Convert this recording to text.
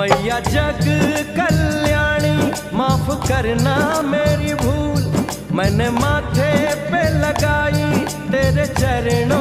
मैया जग कल्याणी माफ़ करना मेरी भूल। मैंने माथे पे लगाई तेरे चरणों